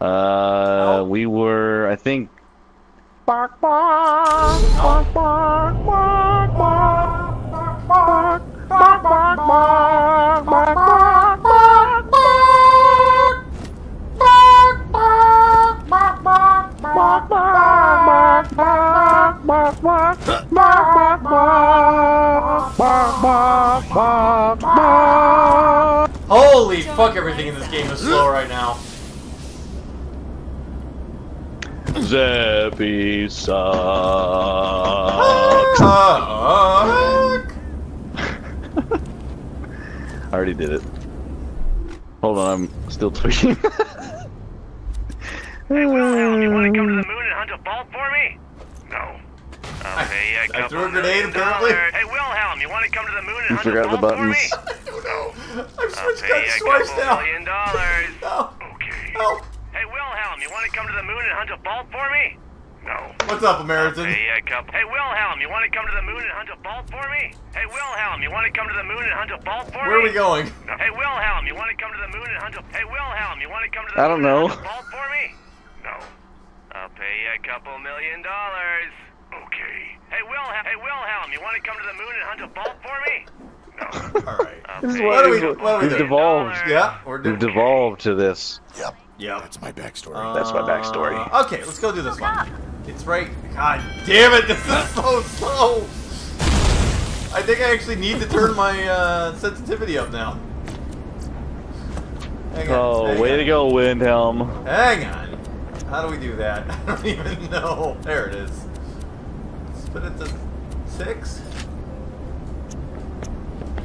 Uh, we were, I think. Bark, bark, bark, bark, bark, bark, bark, bark, bark, bark, bark, bark, bark, Holy fuck, everything in this game is slow right now. Zappy sucks. Fuck. I already did it. Hold on, I'm still tweaking. Hey, Wilhelm, you want to come to the moon and hunt a ball for me? No. I'll pay you a I threw a grenade, million apparently. dollars. Hey, Wilhelm, you want to come to the moon and You hunt a ball the vault for me? buttons. No. I've I'll switched pay you guns a twice couple now. million dollars. No. Okay. Help. Hey, Wilhelm, you want to come to the moon and hunt a vault for me? No. What's up, I'll American? pay you uh, a couple. Hey, Wilhelm, you want to come to the moon and hunt a vault for me? Hey, Wilhelm, you want to come to the moon and hunt a vault for me? Where are we going? Hey, Wilhelm, you want to come to the moon and hunt a... Hey, Wilhelm, you want to come to the I don't moon know. and hunt a vault for me? No. I'll pay you a couple million dollars. Okay. Hey, Wilhelm, hey, Wilhelm, you want to come to the moon and hunt a vault for me? No. Alright. This is pay what, are we- we've, what do we we've do? devolved. Yeah, we're We've doing. devolved to this. Yep. Yeah. That's my backstory. That's my backstory. Uh, okay, let's go do this one. It's right. God damn it! This is so slow. I think I actually need to turn my uh, sensitivity up now. Hang on. Oh, hang way on. to go, Wilhelm. Hang on. How do we do that? I don't even know. There it is. Let's put it to six.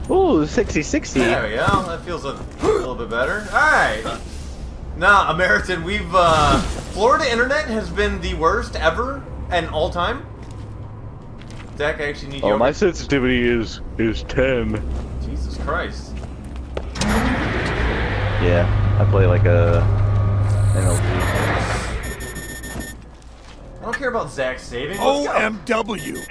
Ooh, 60 60. There we go. That feels a, a little bit better. Alright. Now, American, we've, uh, Florida internet has been the worst ever and all time. Zach, I actually need you Oh, over- my sensitivity is is 10. Jesus Christ. Yeah, I play like a NLP. I don't care about Zach saving. Let's. OMW.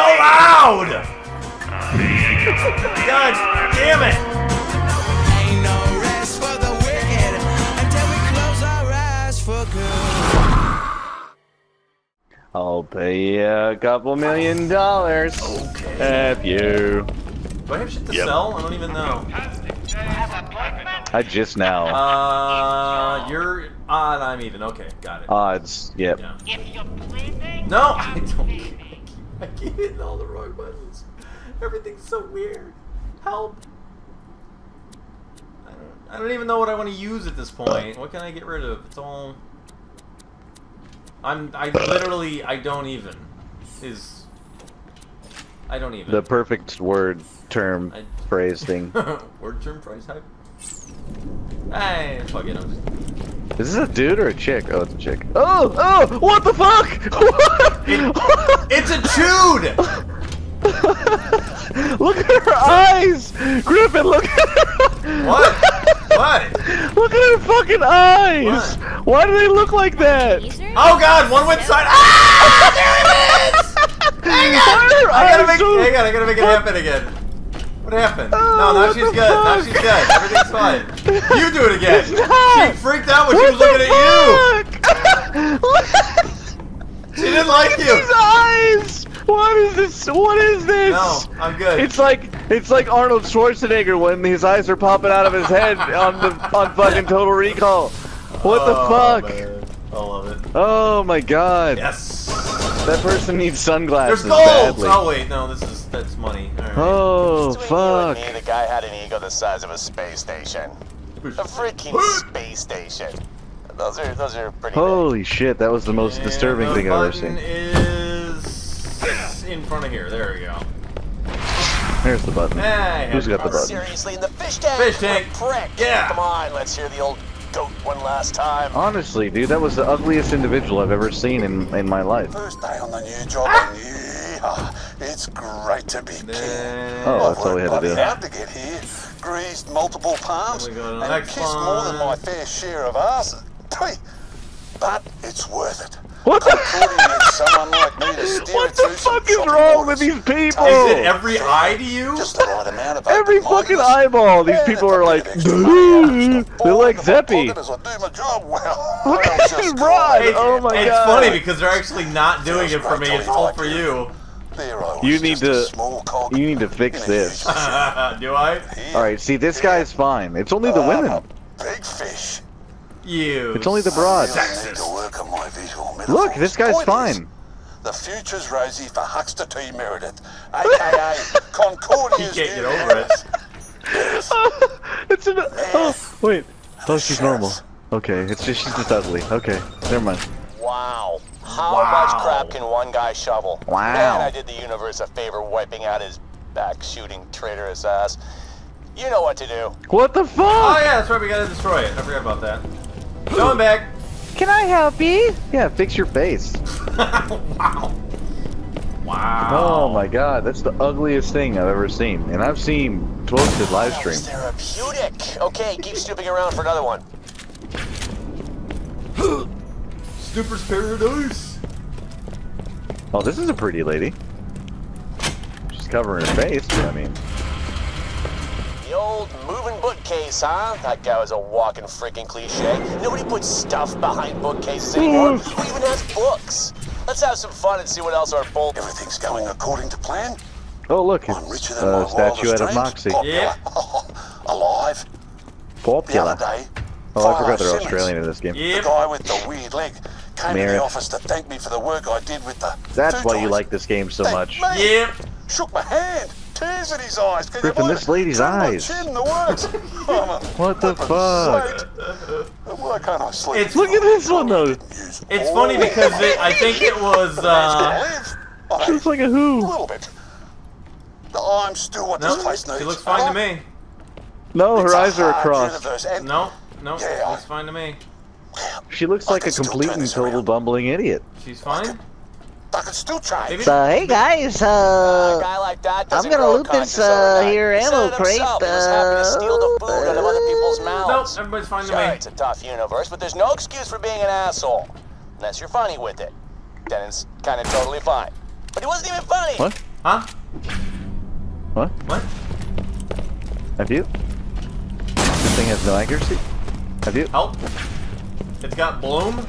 So loud! God damn it! Ain't no rest for the wicked until we close our eyes for good. I'll pay you a couple million dollars. Okay. F you. Do I have shit to Yep. sell? I don't even know. I just now. Uh, you're odd, I'm even. Okay, got it. Odds. Yep. Yeah. No, I don't. I keep hitting all the wrong buttons. Everything's so weird. Help. I don't, I don't even know what I want to use at this point. What can I get rid of? It's all. I'm. I literally. I don't even. Is. I don't even. The perfect word, term, I- phrase thing. Word term phrase, hype. Hey, fuck it. I'm just. Is this a dude or a chick? Oh, it's a chick. Oh, oh, what the fuck? It's a dude! look at her eyes! Gryphon, look at her! What? What? Look at her fucking eyes! Why do they look like that? Oh god, one went side. Ah! There it is! Hang on! I gotta make, hang on, I gotta make it happen again. What happened? Oh, no, now she's the good. Now she's good. Everything's fine. You do it again. She freaked out when What she was looking at the fuck? you. She didn't like These you. eyes! What is this? What is this? No, I'm good. It's like it's like Arnold Schwarzenegger when his eyes are popping out of his head on the on fucking Total Recall. What the Oh, fuck? man. I love it. Oh my god. Yes. That person needs sunglasses There's gold. badly. Oh wait, no, this is that's money. All right. Oh Between fuck. You and me, the guy had an ego the size of a space station. A freaking space station. Those are those are pretty. big. Holy shit, that was the most And disturbing the thing I've ever button seen. Is in front of here. There we go. Here's the button. Hey, Who's got the button? seriously, in the fish tank. Fish tank. Prick. Yeah. Come on, let's hear the old goat one last time. Honestly, dude, that was the ugliest individual I've ever seen in, in my life. First day on the new job, and yeah, it's great to be king. Oh, that's all we had to Bloody do. hard to get here. Greased multiple palms Then we go to the and next kissed more than my fair share of asses. Pwee. But it's worth it. What the, someone like me to steer what the fuck is wrong with these people? Is it every eye to you? Just the right amount of Every fucking eyeball, these people are like, get extra money out of they're like if Zeppy. pocket as I do my job well. Look at just this call rod. Oh my god. it's funny because they're actually not doing it for me. It's all for you. There I was, You need to- You need to fix this. Do I? All right, see, this guy's fine. It's only the women. Big fish. You. It's only the broad. Really need to work on my visual Look, this guy's fine. The future's rosy for Huckster T. Meredith, aka Concordia's He can't get over it. it's an. Oh, wait. Oh, she's normal. Okay, it's just she's just ugly. Okay, never mind. Wow. How Wow. much crap can one guy shovel? Wow. Man, I did the universe a favor wiping out his back shooting traitorous ass. You know what to do. What the fuck? Oh fuck? yeah, that's right. We gotta destroy it. I forgot about that. Going back. Can I help you? Yeah, fix your face. wow. Wow. Oh my god, that's the ugliest thing I've ever seen. And I've seen Twisted live That was stream. therapeutic. Okay, keep snooping around for another one. Snooper's Paradise. Oh, this is a pretty lady. She's covering her face, but I mean, The old moving bookcase, huh? That guy was a walking freaking cliche. Nobody puts stuff behind bookcases anymore. Who even has books? Let's have some fun and see what else our bold. Everything's going according to plan. oh look, I'm it's richer than my a statuette of dreams. Moxxi. Popular. Yep. Alive. The Popular. other day, Oh, I forgot they're Simmons, Australian in this game. Yep. The guy with the weird leg came to the office to thank me for the work I did with the. That's two why you like this game so Thank much. me. Yep. Shook my hand. Tears in his eyes. Can Gryphon, you this lady's eyes. Chin, the works. I'm What the fuck? Why can't I sleep? It's- Look at this one though. It's funny because it, I think it was. days uh... She looks like a who. A little bit. I'm still what this No, place needs. she looks fine to me. No, her a eyes are across. No, no, Yeah. looks fine to me. She looks like a complete and total around. bumbling idiot. She's fine. I can still change. Maybe. So hey guys, a uh, guy like that I'm gonna loot this uh, here He said ammo it crate. himself. He was happy steal the food out of other people's Nope, mouths. everybody's fine to me. it's a tough universe, but there's no excuse for being an asshole. Unless you're funny with it. Then it's kind of totally fine. But he wasn't even funny. What? Huh? What? What? Have you? This thing has no accuracy. Have you? Help. It's got bloom.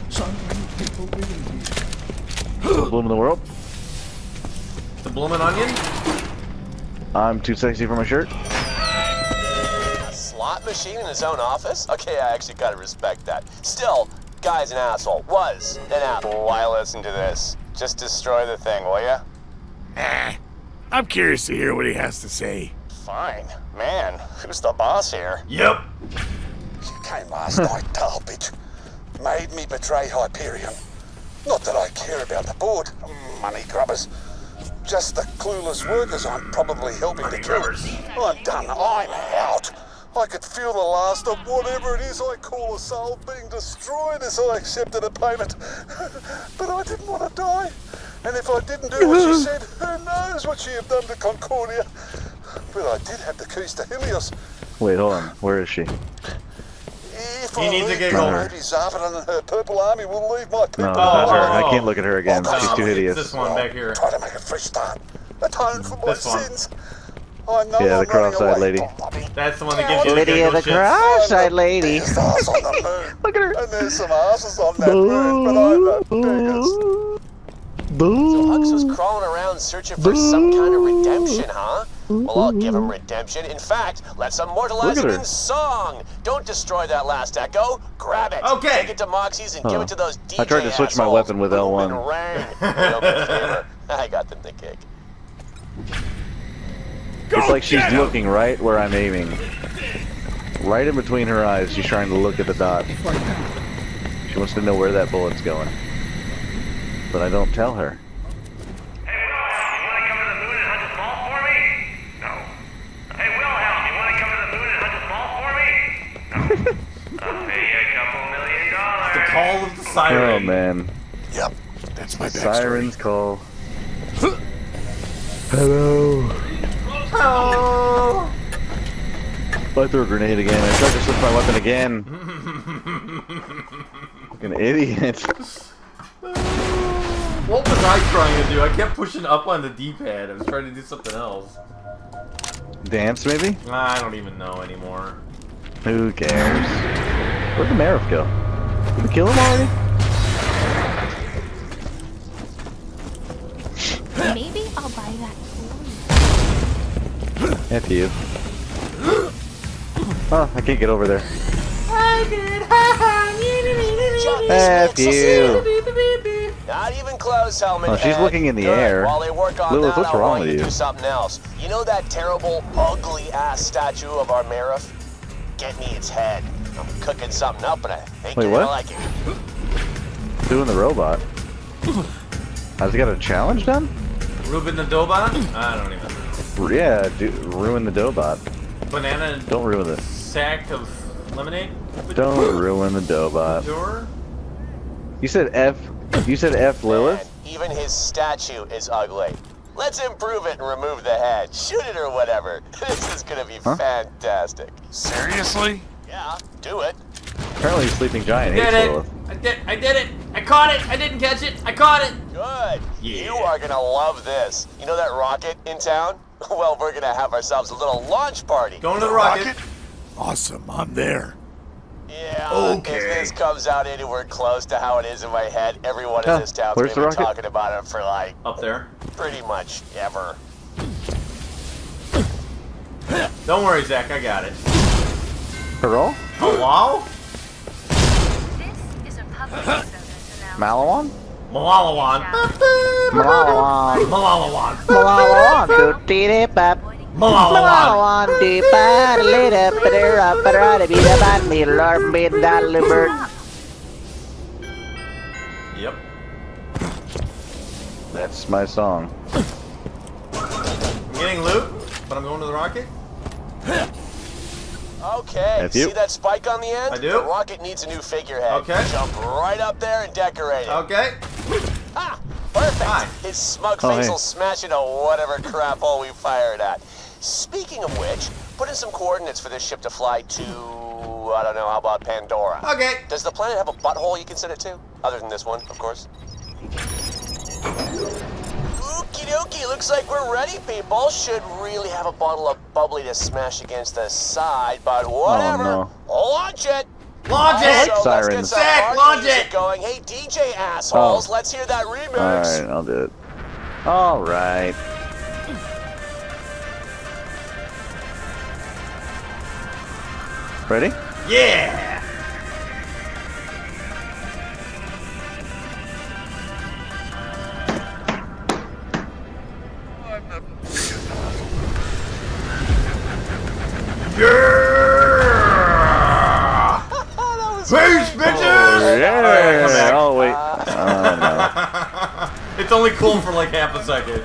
Bloom in the world. The bloomin' onion. I'm too sexy for my shirt. A slot machine in his own office? Okay, I actually gotta respect that. Still, guy's an asshole. Was an asshole. Why listen to this? Just destroy the thing, will ya? Eh, I'm curious to hear what he has to say. Fine. Man, who's the boss here? Yep. You came last night, dull bitch. Made me betray Hyperion. Not that I care about the board, money grubbers. Just the clueless workers I'm probably helping to kill. grubbers. I'm done. I'm out. I could feel the last of whatever it is I call a soul being destroyed as I accepted a payment. but I didn't want to die. And if I didn't do what she said, who knows what she'd have done to Concordia. But I did have the keys to Helios. Wait, hold on. Where is she? If He I needs a leave, giggle. Maybe Zarpedon and her purple army will leave my people No, Oh, not her. alone. I can't oh. look at her again. Oh, She's no, too hideous. This one back here. Try to make a fresh start. Atone for my one. sins. I know Yeah, the I'm running cross-eyed lady. That's the one that gives you the Lydia giggle the cross-eyed oh, lady. There's stars on the moon. Look at her. And there's some asses on that moon, but I'm the biggest. Hugs was crawling around searching for some kind of redemption, huh? Well, I'll give him redemption. In fact, let's immortalize him in song. Don't destroy that last echo. Grab it. Okay. Take it to Moxxi's and give it to those DJ I tried to switch my weapon with L1. and rang. Real good favor. I got them the gig. It's like she's looking right where I'm aiming. Right in between her eyes, she's trying to look at the dot. She wants to know where that bullet's going. But I don't tell her. Hey, Wilhelm, you want to come to the moon and hunt a ball for me? No. Hey, Wilhelm, you want to come to the moon and hunt a ball for me? No. I'll pay you a couple million dollars. The call of the siren. Oh man. Yep. That's my backstory. Sirens call. Hello. Oh. I threw a grenade again. I tried to switch my weapon again. Fucking idiot. What was I trying to do? I kept pushing up on the D-pad. I was trying to do something else. Dance, maybe? I don't even know anymore. Who cares? Where'd the Meriff go? Did we kill him already? Maybe I'll buy that for you. F you. Oh, I can't get over there. I did. F you. Not even close, Helmet. Oh, she's looking in the Good. air. While they work on Lilith, that, what's I wrong want with you to you? do something else. You know that terrible, ugly ass statue of our Meriff? Get me its head. I'm cooking something up, and I think Wait, you're what? like it. Doing the robot. Has he got a challenge done? Ruben the Dobot? I don't even. Yeah, do, ruin the Dobot. Banana Don't ruin the. sack of lemonade? Don't ruin the Dobot. Sure. You said F. You said F Lilith. Man, even his statue is ugly. Let's improve it and remove the head. Shoot it or whatever. This is gonna be Huh? fantastic. Seriously? Yeah, do it. Apparently, Sleeping Giant I Did hates it! Lilith. I did, I did it! I caught it! I didn't catch it! I caught it! Good. Yeah. You are gonna love this. You know that rocket in town? Well, we're gonna have ourselves a little launch party. Going to the rocket. Awesome, I'm there. Yeah. Okay. If this comes out anywhere close to how it is in my head, everyone Huh, in this town's where's gonna the be talking about it for like Up there. pretty much ever. Don't worry, Zach, I got it. Parole? Hello? This is a public service announcement. Malawan? Malalawan. Malawan. Malalawan. Malawan. Do dee dee bop. Malalawan. Malawan. Dee ba da lee da ba da ra ba da da bee da ba me lord me da li bird. Yep. That's my song. I'm getting loot, but I'm going to the rocket. Okay. Have you? See that spike on the end? I do. The rocket needs a new figurehead. Okay. Jump right up there and decorate it. Okay. Ah, perfect. Hi. His smug Oh, face hey. will smash into whatever crap hole we fire it at. Speaking of which, put in some coordinates for this ship to fly to, I don't know, how about Pandora? Okay. Does the planet have a butthole you can send it to? Other than this one, of course. Okie dokie, looks like we're ready, people. Should really have a bottle of bubbly to smash against the side, but oh, whatever. no. Launch it! Launch Also, it! let's get sirens. some Zach, launch it! going. Hey, DJ assholes, Oh. let's hear that remix. Alright, I'll do it. Alright. Ready? Yeah! Yeah! Peace, oh, bitches! Oh, Yeah! Alright, come back. Oh, wait. Oh, uh, no. It's only cool for like half a second.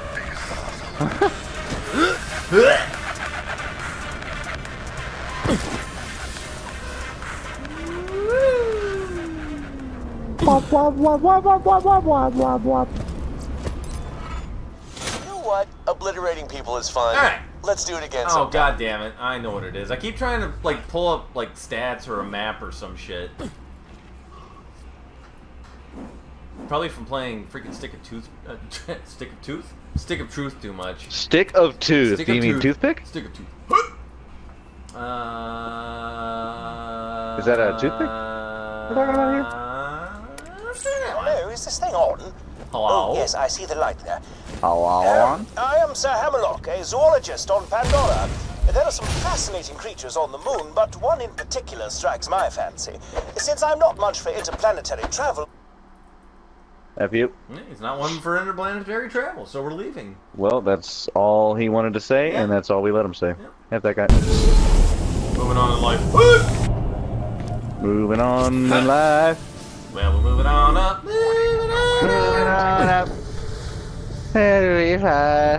You know what? Obliterating people is fun. Alright. Let's do it again Oh sometime. god damn it! I know what it is. I keep trying to like pull up like stats or a map or some shit. Probably from playing freaking Stick of Tooth, uh, Stick of Tooth, Stick of Truth too much. Stick of tooth. Stick Do you of mean tooth. toothpick? Stick of Tooth. Uh, Is that a toothpick we're talking about here? Hello, is this thing on? Hello. Oh, yes, I see the light there. Hello? I am Sir Hammerlock, a zoologist on Pandora. There are some fascinating creatures on the moon, but one in particular strikes my fancy. Since I'm not much for interplanetary travel, Have you. Yeah, He's not one for interplanetary travel, so we're leaving. Well, that's all he wanted to say, Yeah. and that's all we let him say. Have that guy. Moving on in life. Moving on in life. Well, we're moving on up. Moving on up. Moving on up.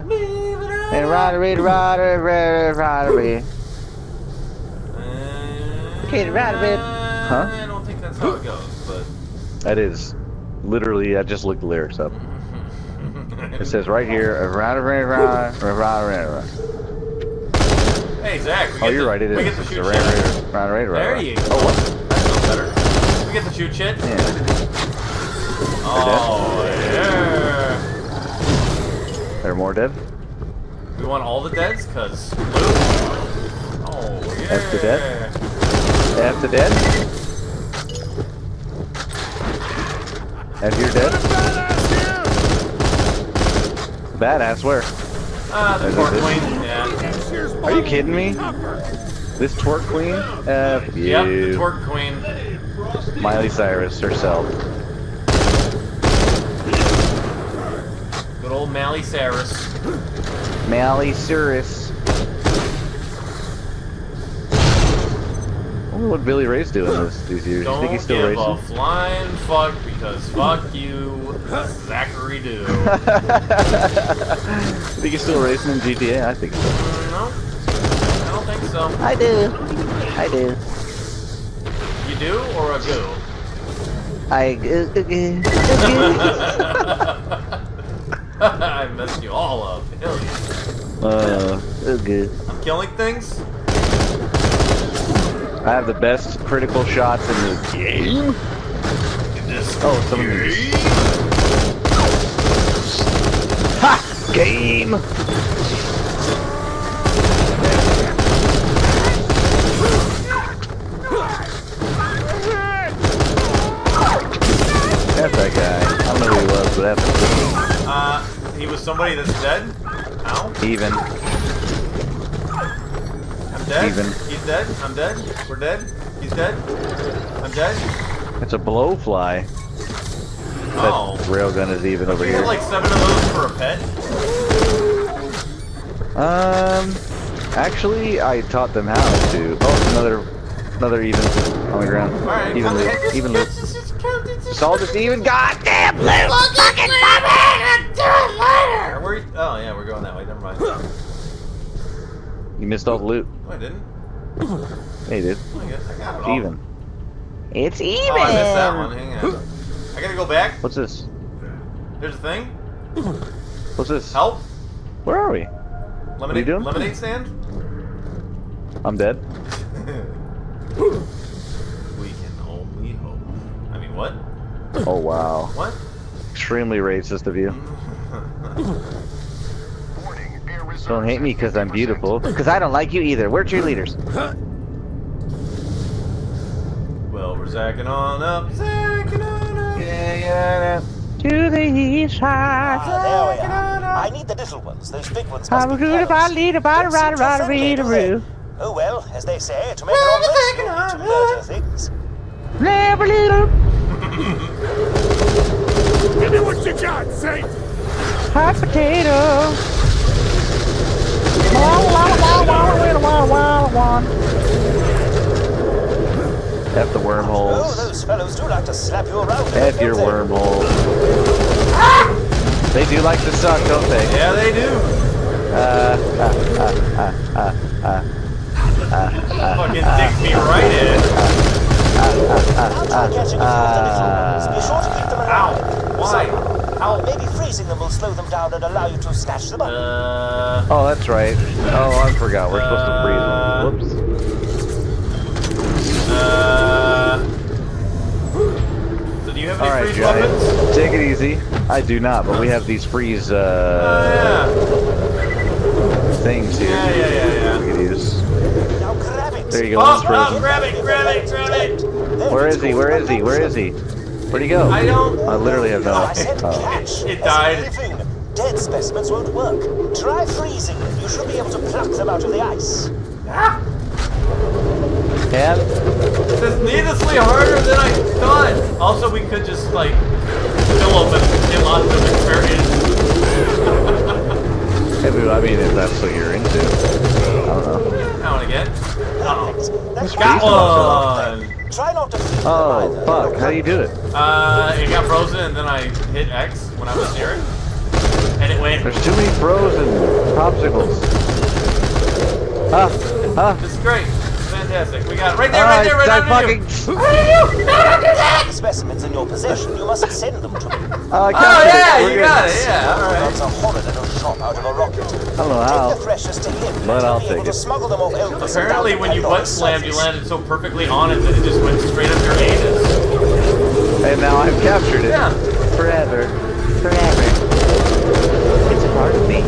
Moving on And up. Roddery, Roddery, Roddery. Okay, right a bit. Huh? I don't think that's how it goes, but. That is literally. I just looked the lyrics up. It says right here, Roddery, Roddery, Roddery. Hey, Zach. Oh, you're to- right. It we is. get to It's shoot the shit. Roddery, Roddery, There you go. Oh, what? That sounds better. We get to shoot shit. Yeah. Oh, yeah. There are more dead? We want all the deads, cause loot. Oh yeah. The dead? F the dead? F you're dead? Badass where? Ah, the Is it court this? queen. Yeah. Are you kidding me? This twerk queen? F you. Yep, the twerk queen. Miley Cyrus herself. Good old Miley Cyrus. Miley Cyrus. I wonder what Billy Ray's doing this these years. You Don't think he's still give a flying fuck because fuck you, Zachary do. you think he's still racing in GTA? I think so. Mm, no, I don't think so. I do. I do. Do or a goo? I. Uh, uh, uh, I messed you all up. Hell yeah. uh, good. I'm killing things. I have the best critical shots in the game. Oh, someone just... Ha! Game! Somebody that's dead. Ow. Even. I'm dead. Even. He's dead. I'm dead. We're dead. He's dead. I'm dead. It's a blowfly. Oh. That railgun is even over We here. have like seven of those for a pet. Um, actually, I taught them how to. Oh, it's another, another even on the ground. Alright, even come loot. Even loot. just- just count it, just- Salt is even. Goddamn loot! Fucking do it later! Where you- oh yeah, we're going that way. Never mind. You missed all the loot. Oh, I didn't. Hey, dude. Oh, I guess I got it It's all. even. It's even. Oh, I missed that one. Hang on. I gotta go back. What's this? There's a thing. What's this? Help. Where are we? Lemonade. doing? Lemonade stand. I'm dead. we can only hope. I mean, what? Oh wow. What? Extremely racist of you. Don't hate me because I'm beautiful. Because I don't like you either. We're cheerleaders. well, we're zacking on up. Zacking on up. Yeah, yeah. To the east side. Ah, there we are. I need the little ones. Those big ones must I'm a be good about parrots. leader, bada, Don't seem rada, rada, friendly, rada, do they? roo. Oh well, as they say, to make it on this, you need to murder things. Never little Give me what you got, Saint! hot potato. F the Oh, wormholes. those fellows do like to slap you around. F your wormholes. They do like to suck, don't they? Yeah, they do. Uh, uh, uh, uh, uh, uh. Fucking dick me right in. I'll try catching a few the little ones. Be sure to keep them around. Ow. Why? Ow. Maybe freezing them will slow them down and allow you to snatch them up. Uh. Oh, that's right. Oh, I forgot. We're supposed to freeze them. Whoops. Uh. So do you have any All right, freeze Johnny. weapons? Take it easy. I do not, but we have these freeze uh, yeah. things here. Yeah, yeah, yeah, yeah. We could use. Now grab it. There you go. Oh, oh, frozen. grab it, grab it, grab it. There Where it's is he? Where is he? Where is he? Where'd he go? I don't. I literally have no. I said Oh. catch. It as died. Dead specimens won't work. Try freezing them. You should be able to pluck them out of the ice. Ah! And This is needlessly harder than I thought. Also, we could just like fill them and get lots of experience. maybe, I mean, if that's what you're into. I don't know. Now and again. Perfect. That's Got one. Try not to oh, feed Oh, fuck. How do you do it? Uh, it got frozen and then I hit X when I was near it, and it went. There's too many frozen popsicles. Ah, ah. This is great. Fantastic. We got it right there, Ah, right there, right I under you. fucking. The specimens in your possession, you must send them to me. Oh, Oh yeah, you good. got it. Yeah, all right. That's a horrid little shop out of a rocket. I don't Take the how. to him. But I'll he'll take to it. smuggle them off Apparently, when you butt slammed, you landed so perfectly on it that it just went straight up your anus. And now I've captured it. Yeah. Forever. Forever. It's a part of me.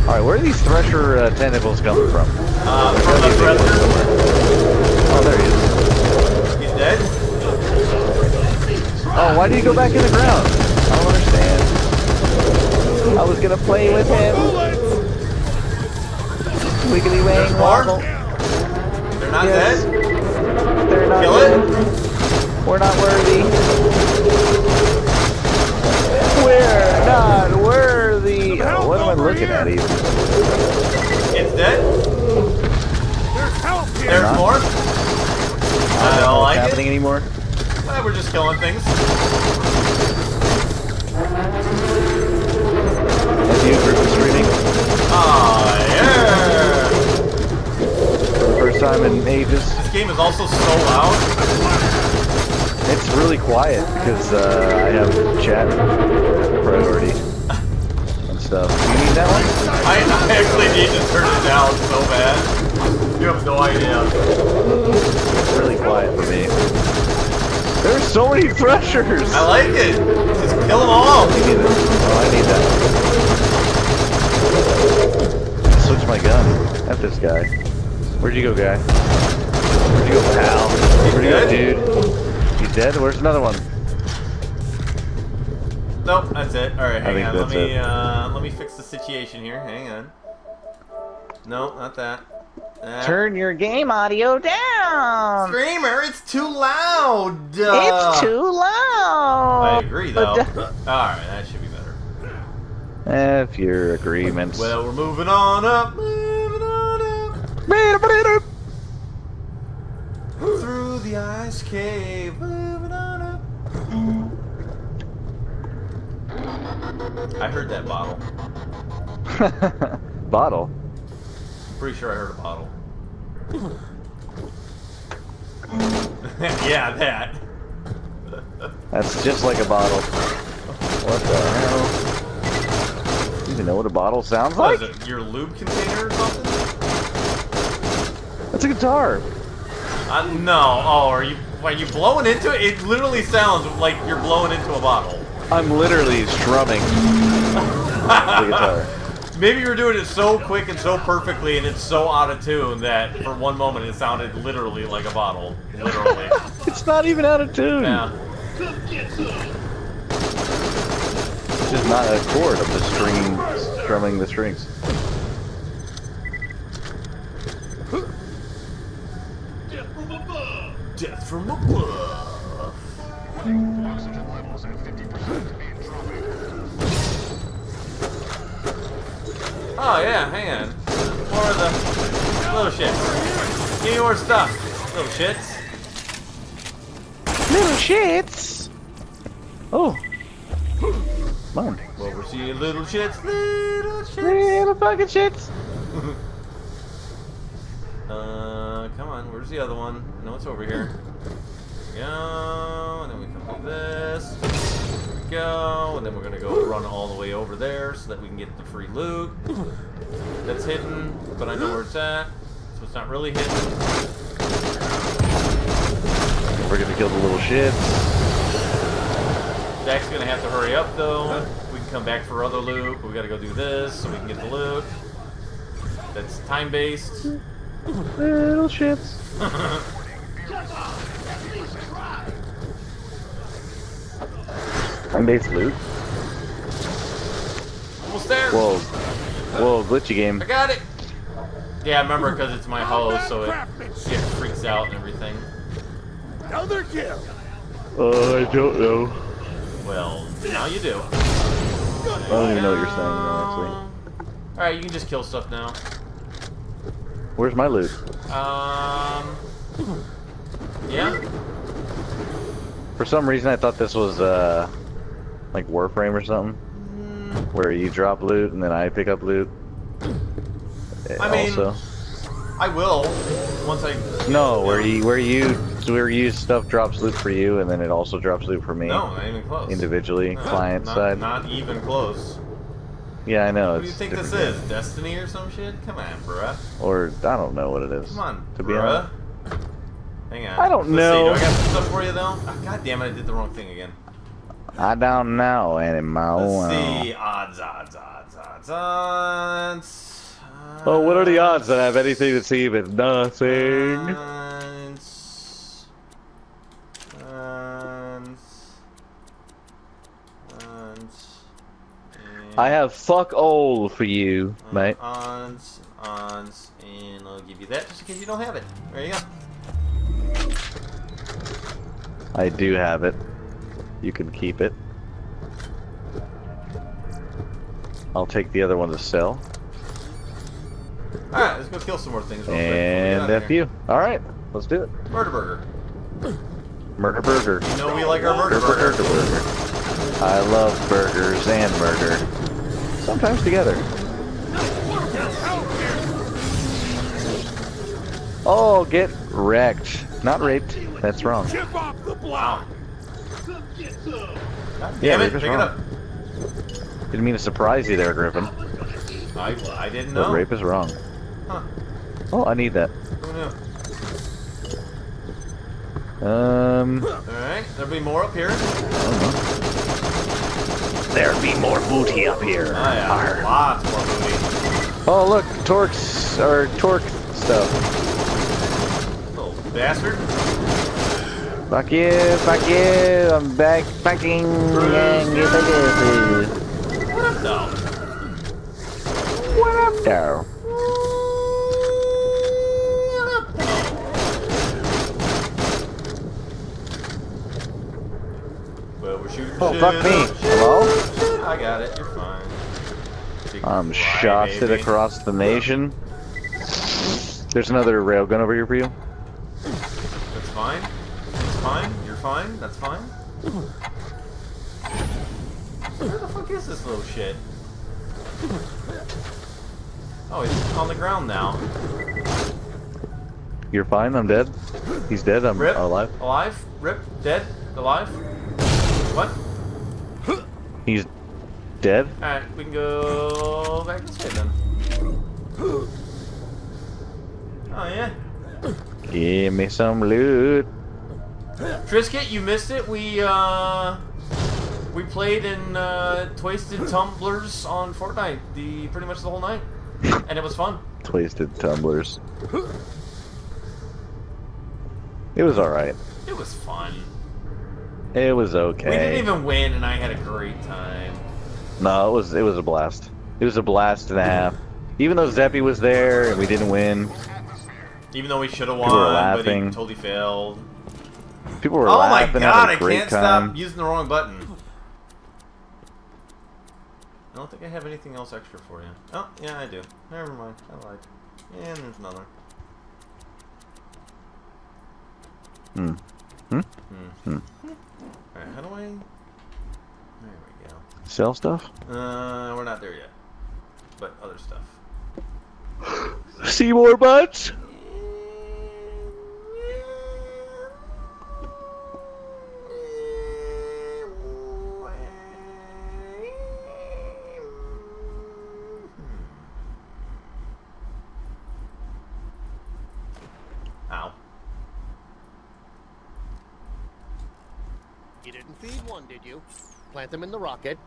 Alright, where are these Thresher uh, tentacles coming from? Uh, from the Thresher. Oh, there he is. He's dead? Oh, why did he go back in the ground? I don't understand. I was gonna play with him. Wiggly Wang Wobble. They're not yes. dead? They're not Kill it. We're not worthy. We're not worthy. help what am I looking here. at even? It's dead. There's help here. There's not. more. I I don't know don't what's like happening it. anymore. Eh, we're just killing things. Game is also so loud. It's really quiet because uh, I have chat priority and stuff. Do You need that one? I, I actually need to turn it down so bad. You have no idea. It's really quiet for me. There's so many threshers. I like it. Just kill them all. I need. Oh, I need that. Switch my gun. At this guy. Where'd you go, guy? Where'd you go, pal? Where'd you go, dead? dude? He's dead? Where's another one? Nope, that's it. All right, hang think on. Let me it. uh, let me fix the situation here. Hang on. No, not that. Uh, Turn your game audio down. Screamer, it's too loud. Uh, It's too loud. I agree, though. All right, that should be better. If your agreements. Well, we're moving on up, moving on up through the ice cave, moving on up. I heard that bottle. Bottle. Pretty sure I heard a bottle. yeah, that. That's just like a bottle. What the hell? You even know what a bottle sounds What like? is it? Your lube container or something? That's a guitar. Uh, no. Oh, are you? Are you blowing into it? It literally sounds like you're blowing into a bottle. I'm literally strumming the guitar. Maybe you're doing it so quick and so perfectly, and it's so out of tune that for one moment it sounded literally like a bottle. Literally. It's not even out of tune. yeah. It's just not a chord. I'm just stringing, strumming the strings. Death from above. Oh yeah, hang on. More of the little shits. Give me more stuff, little shits. Little shits. Oh. What we're seeing, little shits, little shits. Little fucking shits. Uh, come on, where's the other one? No, it's over here. We go, and then we come do this. There we go, and then we're gonna go run all the way over there so that we can get the free loot. That's hidden, but I know where it's at, so it's not really hidden. We're gonna kill the little shits. Zach's gonna have to hurry up though. We can come back for other loot, but we gotta go do this so we can get the loot. That's time based. Little shits. I'm base loot. Almost there. Whoa. Whoa, glitchy game. I got it. Yeah, I remember because it's my host, so it, it freaks out and everything. Another kill. Uh, I don't know. Well, now you do. I don't even know what you're saying, honestly. Alright, you can just kill stuff now. Where's my loot? Um. Yeah? For some reason, I thought this was, uh, like Warframe or something. Where you drop loot and then I pick up loot. I mean- also. I will. Once I. No, where you where you where you stuff drops loot for you and then it also drops loot for me No, not even close. individually, No, client not, side. Not even close. yeah, I know. What do you think this different is? Destiny or some shit? Come on, bruh. Or I don't know what it is. Come on, to be honest. Hang on. I don't Let's know. See, do I got some stuff for you though? Ah, oh, God damn it! I did the wrong thing again. I don't know anymore. Let's see. Odds, odds, odds, odds, odds. Oh, what are the odds that I have anything that's even nothing? Once. Once. Once. I have fuck all for you, uh, mate. Ons, ons, and I'll give you that just in case you don't have it. There you go. I do have it. You can keep it. I'll take the other one to sell. Alright, let's go kill some more things real quick. before we get And outta F you. Alright, let's do it. Murder Burger. Murder burger. You know we like our murder burger. burger, burger. I love burgers and murder. Sometimes together. Oh, get wrecked. Not raped. That's wrong. Chip off the block. God Yeah, it, rape is it wrong. up. Didn't mean to surprise you there, Gryphon. I, I didn't But know. rape is wrong. Huh. Oh, I need that. Who knew? Um, Alright, there'll be more up here. there'd be more booty up here. Oh yeah, lots more booty. Oh, look, Torgues or Torgue stuff. Little bastard. Fuck you, fuck you. I'm back fucking and you What up, though? What up, though? Well, we're shooting Oh, fuck me. up, Hello? I got it. You're fine. Big I'm shot it baby. across the nation. There's another railgun over here for you. Fine. Fine. That's fine. Where the fuck is this little shit? Oh, he's on the ground now. You're fine. I'm dead. He's dead. I'm Rip. alive. Alive? Rip? Dead? Alive? What? He's dead. Alright, we can go back this way then. Oh yeah. Give me some loot. Trisket, you missed it. We uh we played in uh Twisted Tumblers on Fortnite the pretty much the whole night. And it was fun. Twisted tumblers. It was alright. It was fun. It was okay. We didn't even win and I had a great time. No, it was it was a blast. It was a blast and a half. Even though Zeppy was there and we didn't win, Even though we should have People were won, but he laughing. totally failed. People were Oh my laughing, god, I having a great can't time. stop using the wrong button. I don't think I have anything else extra for you. Oh, yeah, I do. Never mind. I lied. And there's another. Hmm. Hmm. Hmm? Hmm. Alright, how do I... There we go. Sell stuff? Uh, we're not there yet. But other stuff. See more butts? Ow. You didn't feed one, did you? Plant them in the rocket.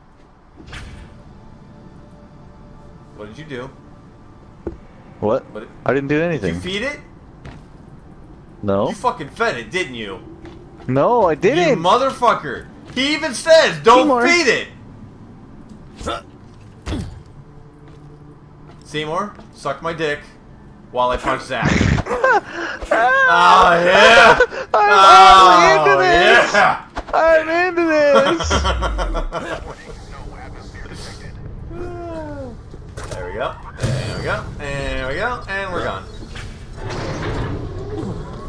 What did you do? What? What? I didn't do Did anything. you feed it? no. You fucking fed it, didn't you? No, I didn't. You motherfucker. He even says, don't Seymour. feed it. Seymour, suck my dick while I punch Zach. oh, yeah. I'm Oh, into this. yeah. I'm into this. there we go. There we go. There we go. And we're gone.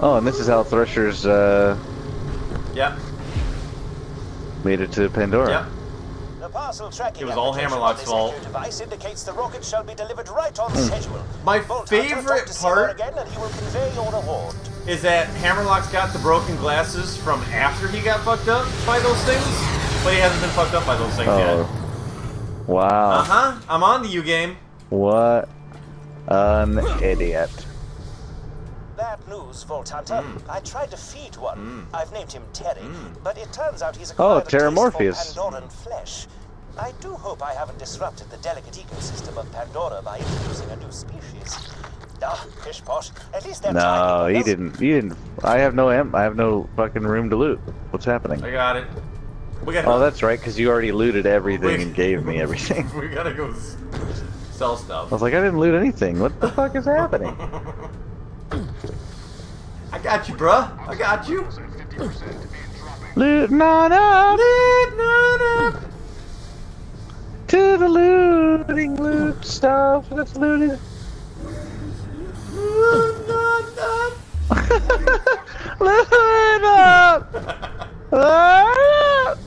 oh, and this is how Thresher's uh, Yep. made it to Pandora. Yep. The parcel tracking It was all Hammerlock's fault. Device indicates the rocket shall be delivered right on Hmm. schedule. My Bolt favorite talk to Seymour part- again, and he will convey your reward. Is that Hammerlock's got the broken glasses from after he got fucked up by those things, but he hasn't been fucked up by those things Oh. yet. Wow. Uh huh. I'm on to you, game. What an idiot. Bad news, Vault Hunter. Hmm. I tried to feed one. I've named him Terry, Hmm. but it turns out he's Oh, a Terra taste Morpheus. Pandoran flesh. I do hope I haven't disrupted the delicate ecosystem of Pandora by introducing a new species. Ah, pish posh. At least No, trying he to didn't. He didn't. I have no am. I have no fucking room to loot. What's happening? I got it. We got. Oh, that's right, because you already looted everything Wait. and gave me everything. we gotta go s- sell stuff. I was like, I didn't loot anything. What the fuck is happening? I got you, bruh. I got you. Looting on up Looting on up. to the looting loot stuff that's looted. On up. Loot up! Up!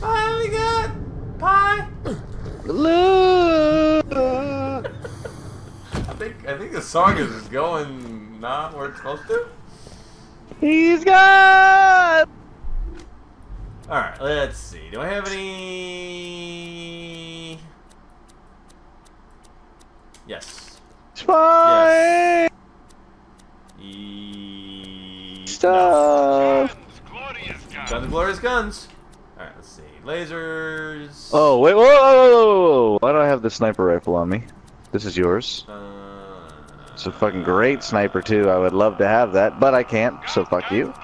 Finally got pie. I think I think the song is going not where it's supposed to. He's got All right, let's see. Do I have any? Yes. spy E... stuff. No. Guns, glorious guns. All right, let's see. Lasers. Oh wait! Whoa, whoa, whoa, whoa! Why do I have the sniper rifle on me? This is yours. Uh, It's a fucking great sniper too. I would love to have that, but I can't. So fuck you.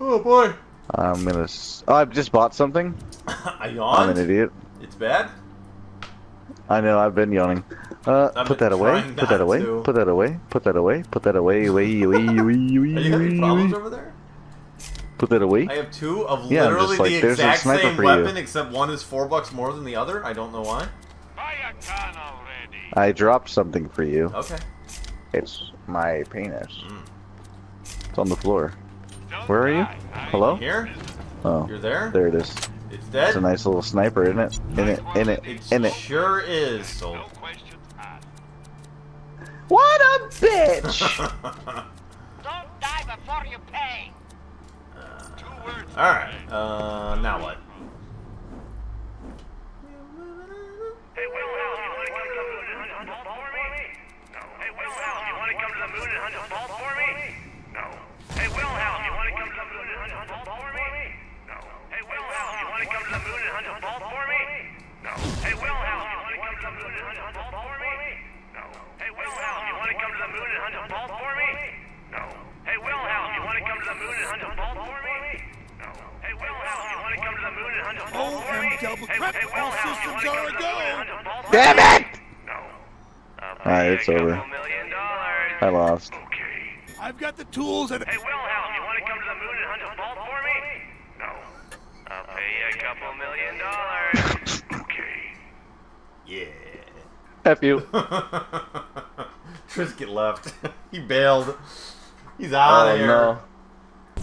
Oh boy. I'm gonna. S oh, I've just bought something. I I'm an idiot. It's bad. I know. I've been yawning. Uh, I've put that away. trying Put that away. to. Put that away. Put that away. Put that away. Wee, wee, wee, wee, Are you having problems over there? Put that away. I have two of Yeah, literally like, the there's a exact same for you. weapon, except one is four bucks more than the other. I don't know why. I dropped something for you. Okay. It's my penis. Mm. It's on the floor. Where are you? Hello? Here? Oh, You're there? there it is. It's dead? It's a nice little sniper, isn't it? In it, in it, It in it. sure is. So. What a bitch! Don't die before you pay. All right. Uh, now what? Hey, Wilhelm, you want to come to the moon and hunt a ball for me? No. Hey, Wilhelm, you want to come to the moon and hunt a ball for me? No. Hey, Wilhelm, you want to come to the moon and hunt a ball for me? No. Hey, Wilhelm, you want to come to the moon and hunt a ball for me? No. Hey, Wilhelm, you want to come to the moon and hunt a ball for me? No. Hey, Wilhelm, you want to come to the moon and hunt a ball for me? No. Hey, Wilhelm, you want to come to the moon and hunt a ball for me? No. Hey, Wilhelm, you want to come to the moon and hunt a ball for me? Hey, hey, all Wilhelm, you systems want to come are to a the moon and hunt go. a ball for Damn it! No. Alright, it's over. couple million dollars. I lost. Okay. I've got the tools and Hey, Wilhelm, you want to come to the moon and hunt a ball for me? No. I'll pay you a couple million dollars. okay. Yeah. F you. Triscuit left. he bailed. He's out of Oh here. no.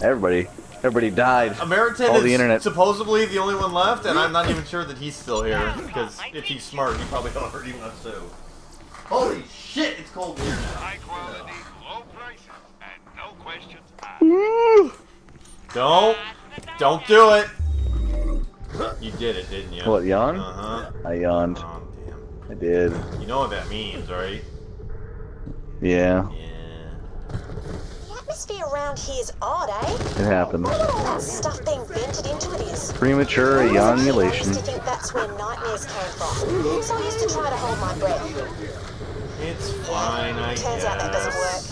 Everybody, everybody died. American All is the internet. supposedly the only one left, and I'm not even sure that he's still here. Because if he's smart, he probably already left too. Holy shit, it's cold here now. High quality, low prices, and no questions asked. Don't, don't do it. You did it, didn't you? What, yawn? Uh huh. I yawned. Oh damn. I did. You know what that means, right? Yeah, Yeah. The atmosphere around here is odd, eh? it happened. Wonder what all that stuff being vented into it is. Premature I used yawnulation. to think that's where nightmares came from. So I used to try to hold my breath. It's fine, I Turns out that doesn't work.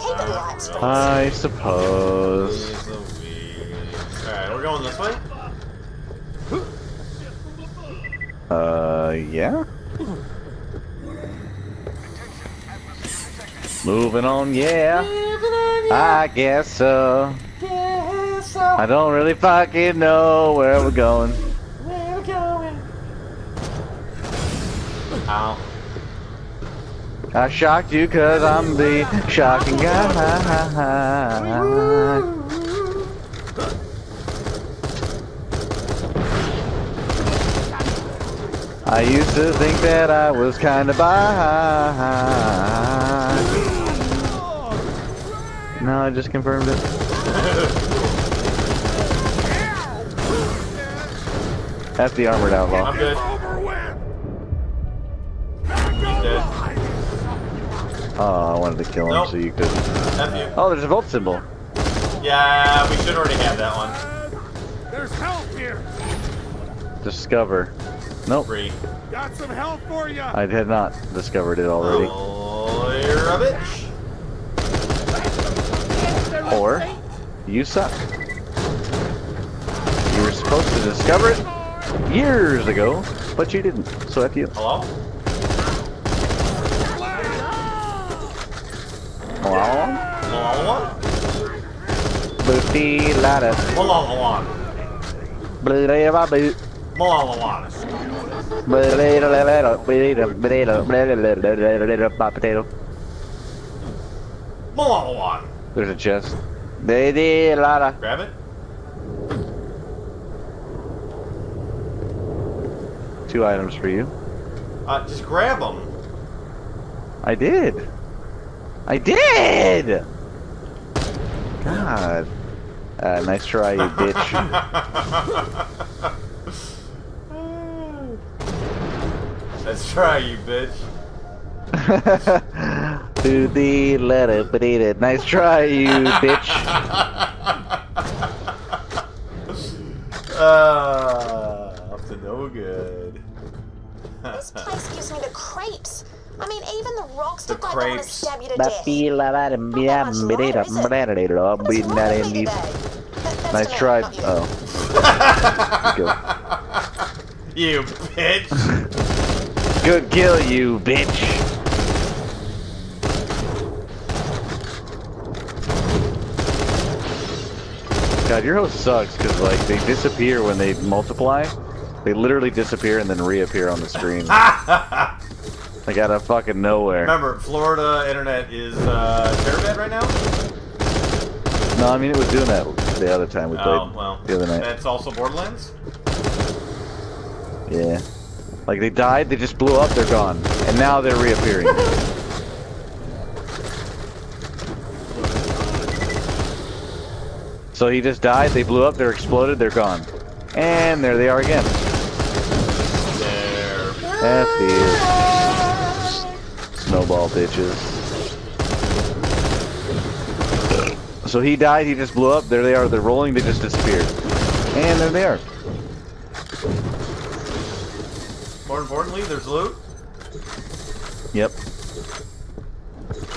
Keep it light, I suppose. It's a weird- Alright, we're going this way? Uh, yeah. Moving on, yeah. I guess so. I don't really fucking know where we're going. Ow. I shocked you cause I'm the shocking guy. I used to think that I was kinda behind. No, I just confirmed it. That's the armored outlaw. I'm good. He's dead. Oh, I wanted to kill him Nope. so you could. You. Oh, there's a volt symbol. Yeah, we should already have that one. There's help here. Discover. Nope. Free. Got some help for you. I had not discovered it already. Oh, you're a bitch. Or you suck. You were supposed to discover it years ago, but you didn't. So F you. Hello? Hello? Hello? Booty ladder. Hello, hello. Blue boo. Hello, hello. Potato. Hello. There's a chest. Lady Lara. Grab it. Two items for you. Uh, just grab them. I did. I did. God. Uh, nice try, you bitch. Let's try, you bitch. to the letter, but eat it. Nice try, you bitch. uh, up to no good. This place gives me the creeps. I mean, even the rocks The look like they want to crepes. stab you to death. Nice try. Oh. You bitch. Good kill, you bitch. God, your host sucks because like they disappear when they multiply. They literally disappear and then reappear on the screen. like out of fucking nowhere. Remember, Florida internet is uh, very bad right now. No, I mean it was doing that the other time we played Oh well, the other night. that's also Borderlands. Yeah. Like they died, they just blew up, they're gone. And now they're reappearing. so he just died, they blew up, they're exploded, they're gone. And there they are again. There. F these. Snowball bitches. So he died, he just blew up, there they are, they're rolling, they just disappeared. And there they are. More importantly, there's loot. Yep.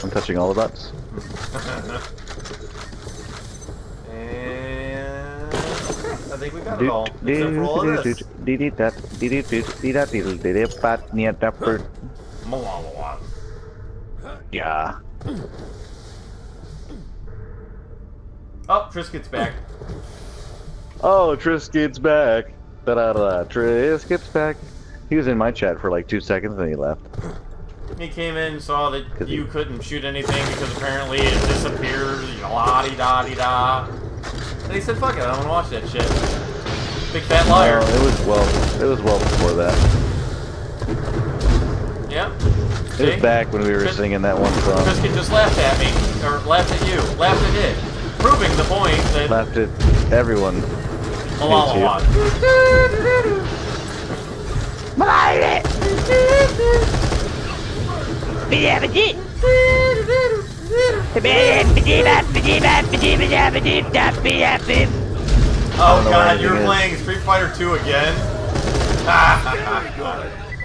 I'm touching all the buttons. and I think we got it all, except for all of this. Yeah. Oh, Triscuit's back. Oh, Triscuit's back. Da da da. Triscuit's back. He was in my chat for like two seconds and he left. He came in, and saw that you couldn't shoot anything because apparently it disappeared, la di da di da. And he said, "Fuck it, I don't want to watch that shit." Big fat liar. No, it was well. It was well before that. Yeah. It was back when we were Tris- singing that one song. Triscuit just laughed at me, or laughed at you, laughed at it, proving the point that Laughed at everyone. la la la. Oh know where god, you're playing Street Fighter 2 again?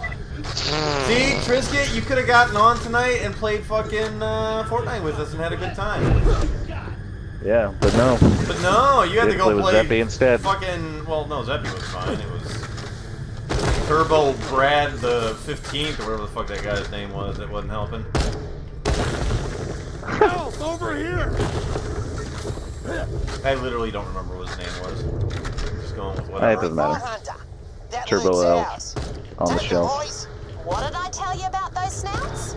See, Triscuit, you could have gotten on tonight and played fucking uh, Fortnite with us and had a good time. Yeah, but no. But no, you had to go play with play Zeppy instead. Fucking, well, no, Zeppy was fine. It was Turbo Brad the 15th, or whatever the fuck that guy's name was that wasn't helping. Help over here. I literally don't remember what his name was. I'm just going with It whatever. doesn't matter. Hunter. That Turbo leaves Elf ours. on the Take it, shelf. boys. What did I tell you about those snouts?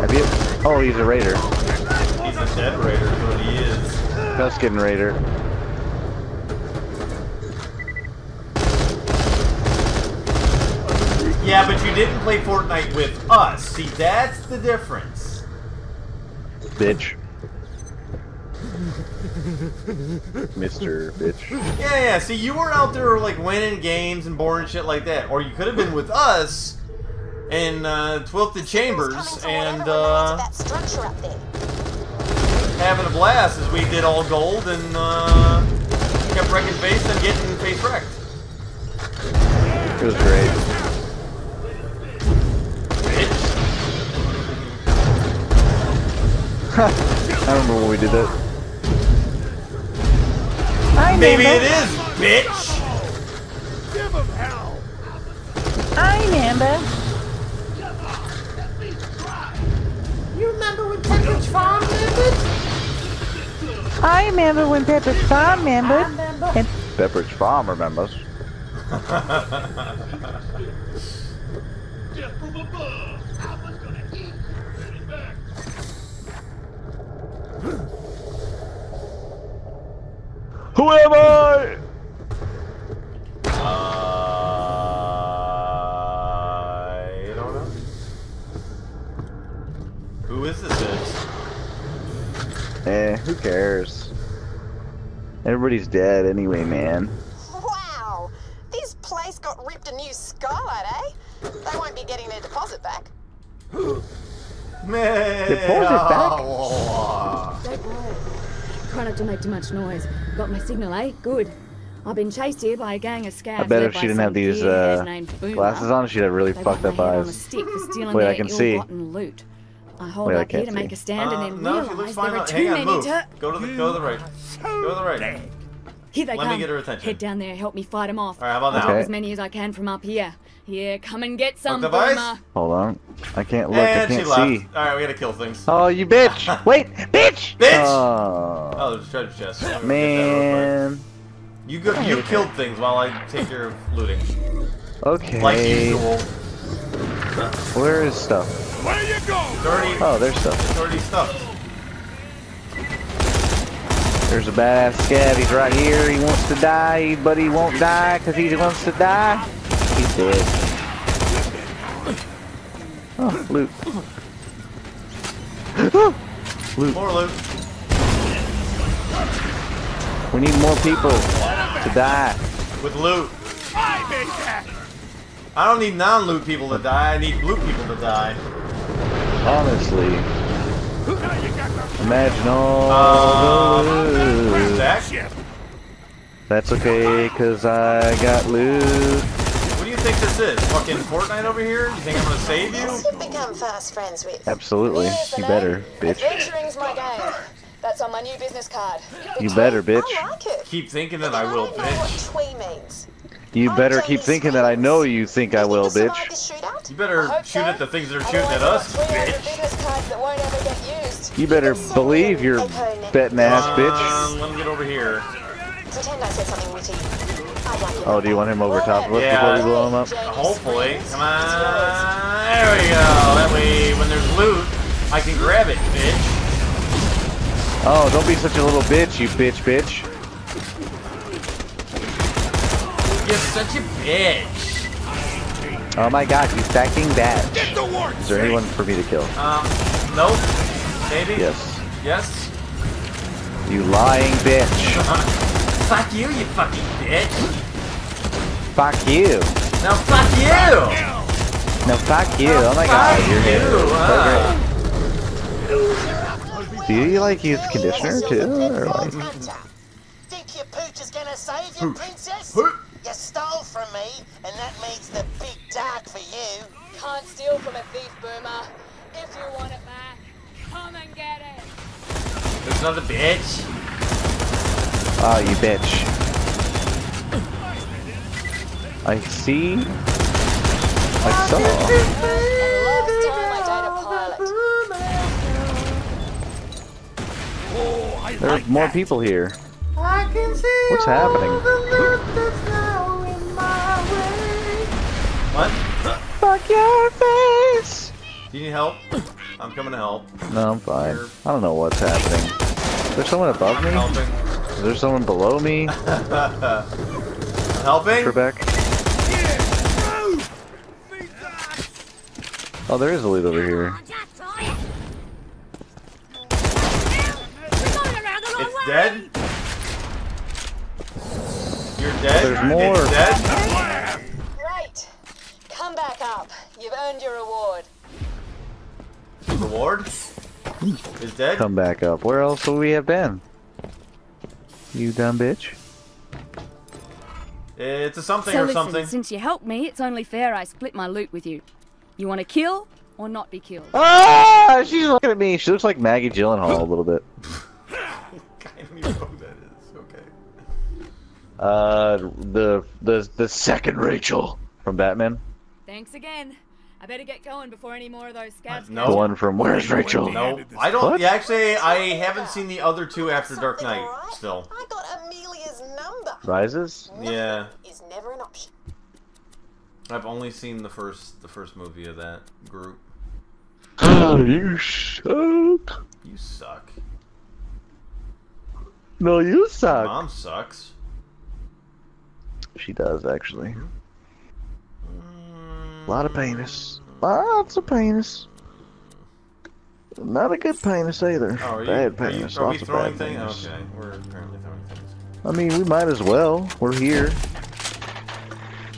Have you? Oh, he's a raider. He's a dead raider, is what he is. Tusken raider. Yeah, but you didn't play Fortnite with us. See, that's the difference. Bitch. Mr. Bitch. Yeah, yeah. See, you were out there like winning games and boring shit like that, or you could have been with us in uh, Twilted Chambers and whatever remains of uh, that structure up there. having a blast as we did all gold and uh, kept wrecking face and getting face wrecked. It was great. I remember when we did that. I Maybe remember. it is, bitch. Give him hell. I remember. You remember when Pepperidge Farm ended? I remember when Pepperidge Farm remembered. And Pepperidge Farm remembers. Who am I? I don't know. Who is this? Is? Eh, who cares? Everybody's dead anyway, man. Wow! This place got ripped a new skylight, eh? They won't be getting their deposit back. Man. Deposit back? Oh. Don't worry. Try not to make too much noise. Got my signal, eh? Good. I've been chased here by a gang of scavs. I bet if she didn't have these uh, glasses on, she'd have really They fucked up my head on a eyes. stick for stealing Wait, I can see. loot. I hold Wait, I up here can't to make a stand Uh, and then no, she looks realise fine. there are too on, many move. to... Go to the go to the right. Go to the right. Here they Let me come. get her attention. Head down there, help me fight them off. All right, how about I'll now? Okay. as many as I can from up here. Here, come and get some, the vice? Boomer. Hold on. I can't look. and I can't left. see. All right, we gotta kill things. Oh, you bitch! Wait, bitch! Bitch! Oh, Oh, there's a treasure chest. Let me get that real quick. man. You go. You killed things while I take care of looting, Okay. like usual. Where is stuff? Where you go? Dirty. Oh, there's stuff. Dirty stuff. There's a badass scav. He's right here. He wants to die, but he won't die because he wants to die. He's dead. Oh, loot. loot. More loot. We need more people to die. With loot. I made that. I don't need non-loot people to die. I need loot people to die. Honestly, Now you got the imagine all Uh, the loot. That's okay, cause I got loot. What do you think this is? Fucking Fortnite over here? You think I'm gonna save you? You've become fast friends with. Absolutely. You better, bitch. Adventuring's my game. That's on my new business card. You better, bitch. I like it. Keep thinking that And I will, don't know what bitch. You better keep thinking that I know you think I will, bitch. survived this shootout? You better shoot at the things that are shooting at us, I've got 300 bitch. business cards that won't ever get used. You better believe you're betting ass, Um, bitch. let me get over here. Pretend I said something witty. I'd like you Oh, do you want him over top of us Yeah. before we blow him up? Hopefully. Come on. There we go. That way, when there's loot, I can grab it, bitch. Oh, don't be such a little bitch, you bitch, bitch. You're such a bitch. Oh my god, he's stacking that. Get the wart. Is there anyone for me to kill? Um, nope. Maybe? Yes. Yes? You lying bitch. Fuck you, you fucking bitch. Fuck you. No, fuck you. No, fuck you. Oh my god, you're you. here. uh. Do you like use conditioner too? Or like, Think your pooch is gonna save you, princess? You stole from me, and that means the big dark for you. Can't steal from a thief, Boomer. If you want it back, come and get it. There's another bitch. Oh, you bitch. I see. I saw. And last time I dated a pilot. Oh, There's like more that. people here. I can see What's happening? the loot that's now in my way. What? Fuck your face. Do you need help? I'm coming to help. No, I'm fine. I don't know what's happening. Is there someone above I'm me? helping. Is there someone below me? helping? Trebek? Oh, there is a lead over here. It's dead? You're dead? There's more. It's dead? Great. Come back up. You've earned your reward. Reward? is dead. Come back up. Where else would we have been? You dumb bitch. It's a something so or listen, something. since you helped me, it's only fair I split my loot with you. You want to kill or not be killed? Ah! She's looking at me. She looks like Maggie Gyllenhaal a little bit. I don't even know who that is. Okay. Uh, the the the second Rachel from Batman. Thanks again. I better get going before any more of those scavs. no. One from Where's Rachel? No, I don't. What? Yeah, actually, I haven't seen the other two after Dark Something, Knight. alright? Still. I got Amelia's number. Rises. Yeah, Is never an option. I've only seen the first the first movie of that group. Oh, you suck. You suck. No, you suck. Mom sucks. She does actually. Mm-hmm. A lot of penis. Lots of penis. Not a good penis either. Oh, you, bad are, you, penis. are we Lots of bad things? penis. Okay, we're currently throwing things. I mean, we might as well. We're here.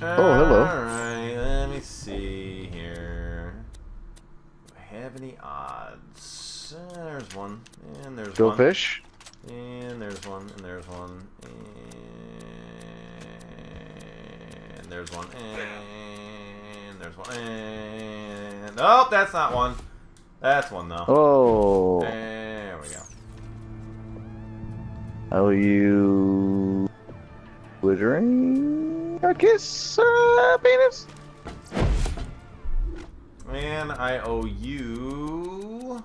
Oh, hello. Alright, let me see here. Do I have any odds? Uh, there's one, and there's Go one. fish. And there's one, and there's one, and there's one, and there's one, and oh, that's not one. That's one though. Oh. There we go. How you glittering a kiss, uh, penis? And I owe you.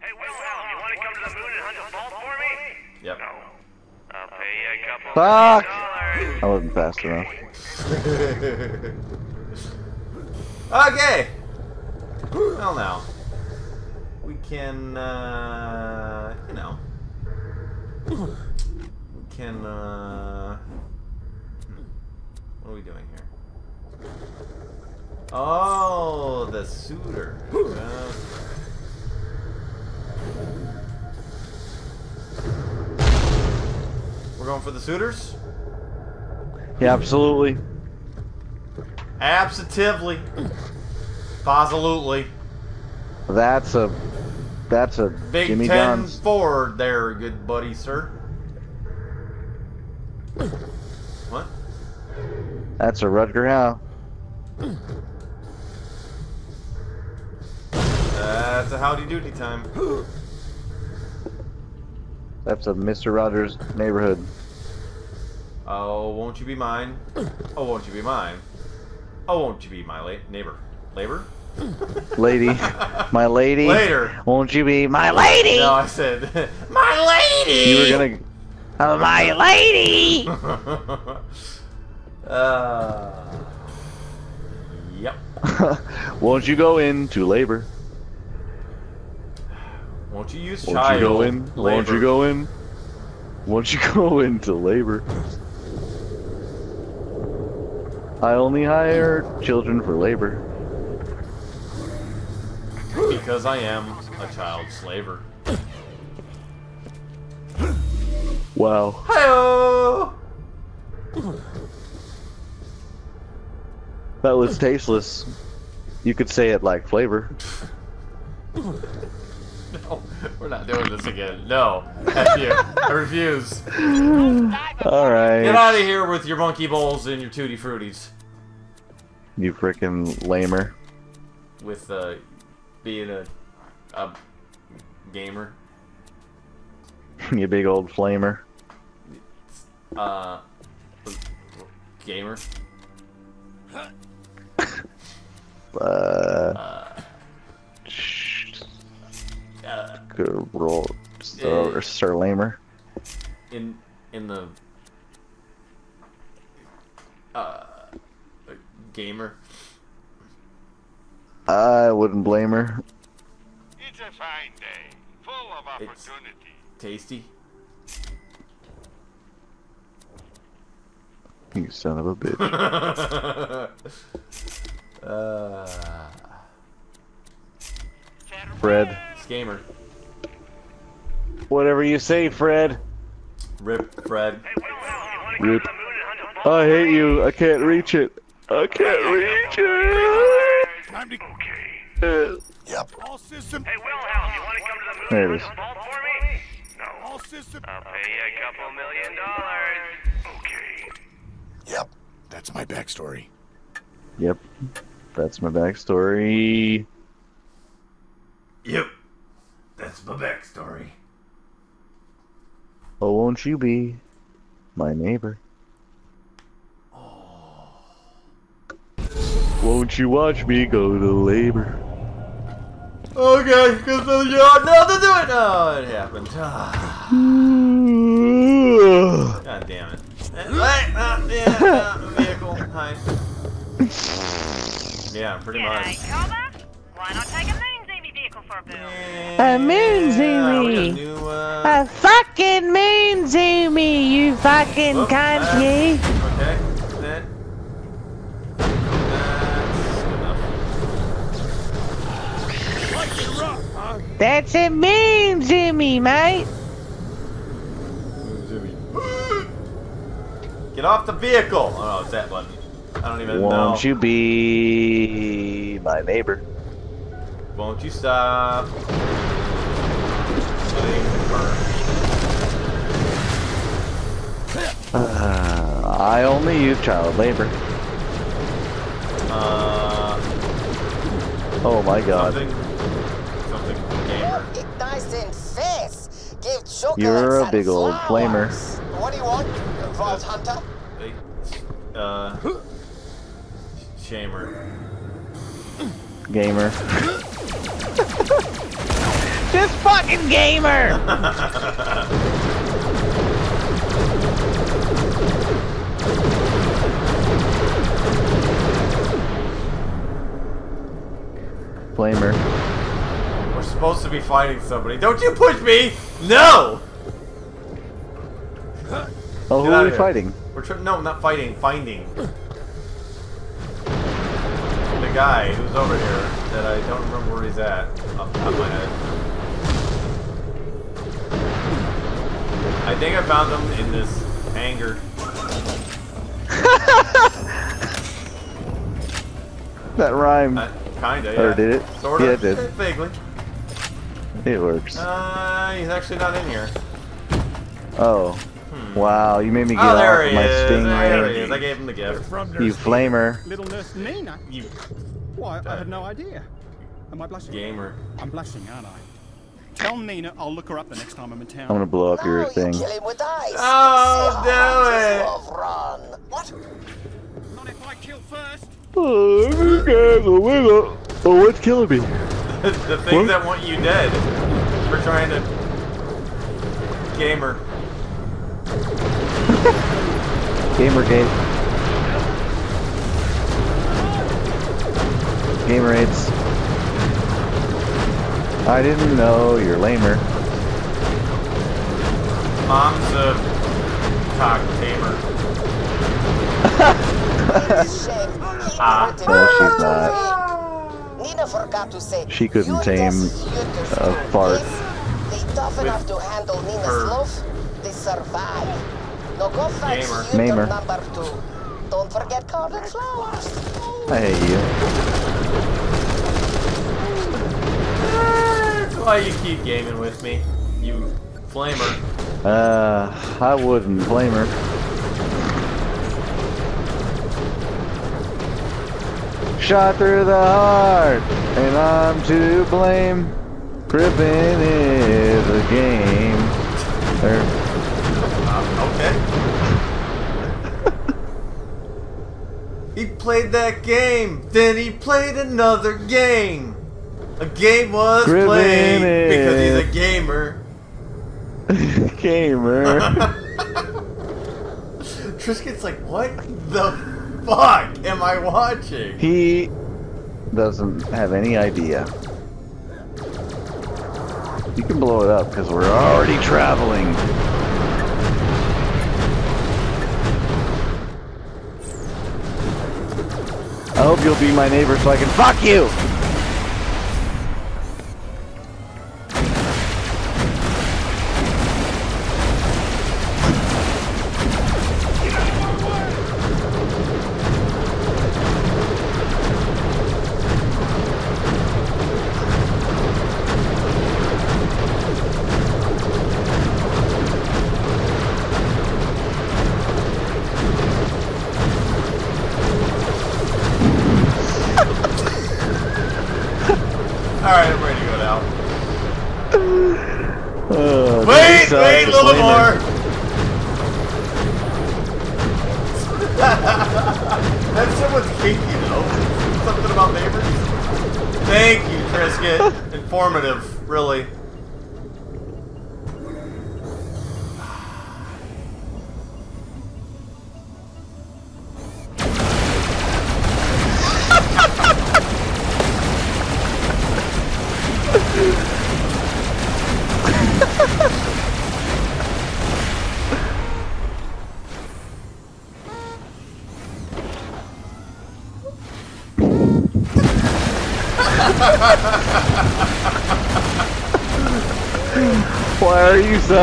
Hey, Wilhelm, you want to come to the moon and hunt a vault for me? Yep. No. Fuck! million dollars. I wasn't fast enough. okay. Well, now we can, uh, you know, we can. Uh, hmm, what are we doing here? Oh, the suitor. Uh, going for the suitors. Yeah, absolutely. Absolutely. Absolutely. That's a that's a Big Jimmy 10 John's. forward there, good buddy, sir. What? That's a Rutger Hauer. That's a howdy doody time. That's a Mr. Rogers neighborhood. Oh, won't you be mine? Oh, won't you be mine? Oh, won't you be my la- neighbor? Labor? Lady, my lady. Later. Won't you be my lady? No, I said, my lady! You were gonna. Oh, my lady. uh, yep. Won't you go into labor? Won't you use Won't child you go in? Won't you go in? Won't you go into labor? I only hire children for labor. Because I am a child slaver. Wow. Hi-oh! That was tasteless. You could say it like flavor. No, we're not doing this again. No. F you. I refuse. Alright. Get out of here with your monkey bowls and your tutti fruities. You freaking lamer. With uh, being a, a gamer. you big old flamer. Uh, gamer. Uh. Uh, Good roll. Sir, Sir Lamer. in in the uh, gamer. I wouldn't blame her. It's a fine day, full of It's opportunity. tasty. You son of a bitch. uh, Fred. gamer. Whatever you say, Fred. Rip Fred. Rip. I hate you. I can't reach it. I can't reach it. Okay. Yep. All system. Hey, Wilhelm, you want to come to the moon There it and hunt the vault for me? No. All system. I'll pay you a couple million dollars. Okay. Yep. That's my backstory. Yep. That's my backstory. Yep. That's my backstory. Oh, won't you be my neighbor? Won't you watch me go to labor? Okay, because you got nothing to do it. Oh, it happened. Ah, God damn it. Uh, yeah, uh, vehicle, hi. Yeah, pretty much. Why not take a moon zoomy vehicle for a boom? Moon Yeah, we a zoomy. new, uh, A fucking moon zoomy, you fucking Whoop, cunt, uh, you. Okay, that. That's good enough. Like it? That's a moon zoomy, mate. Get off the vehicle! Oh, it's that button. I don't even know. Won't you be my neighbor? Won't you stop? Letting it burn. Uh, I only use child labor. Uh, Oh my god. something, something gamer. It nice and fast. Give chocolates You're a big old flamer. What do you want? Vault Hunter? They, uh, shamer. Gamer. Just fucking gamer. Flamer. We're supposed to be fighting somebody. Don't you push me! No! Oh, who are we here. fighting? We're no, not fighting. Finding. Guy who's over here that I don't remember where he's at off the top of my head. I think I found him in this hangar. That rhymed. Uh, kinda, yeah. Or did it? Sorta. Yeah, it did. Vaguely. It works. Uh, he's actually not in here. Oh. Wow, you made me get oh, there off of my is. There he stingray. is. I gave him the gift. You flamer. Little nurse Nina. You Why, I had no idea. Am I blushing? gamer. I'm blushing, aren't I? Tell Nina I'll look her up the next time I'm in town. I'm gonna blow up your oh, thing. Kill him with ice. Oh, Say, do hunters it. love run. What? Not if I kill first. Oh, okay, so we go. Oh, what's killing me? the things that want you dead for trying to gamer. Gamer game. Gamer aids. I didn't know you're lamer. Mom's a cock tamer. Ah. No, she's not. Nina forgot to say. She couldn't tame a fart. They tough enough to handle Nina's love. They survive. Now go find Gamer. Suitor Mamer. number two. Don't forget carbon flowers. I hate you. That's why you keep gaming with me, you flamer. Uh, I wouldn't blame her. Shot through the heart, and I'm to blame. Crippin is a game. Er, he played that game, then he played another game. A game was Gryphon played because he's a gamer. gamer. Triscuit's like, what the fuck am I watching? he doesn't have any idea. You can blow it up because we're already traveling. I hope you'll be my neighbor so I can fuck you.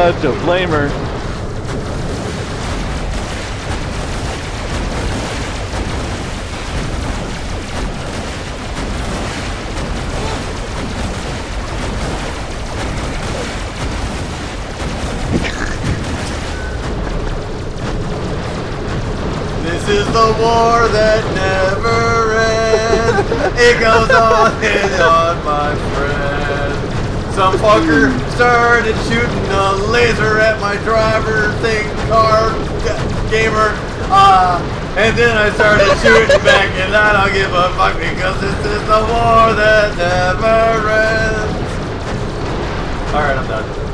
Are you such and then I started shooting back, and I don't give a fuck because this is the war that never ends. Alright, I'm done.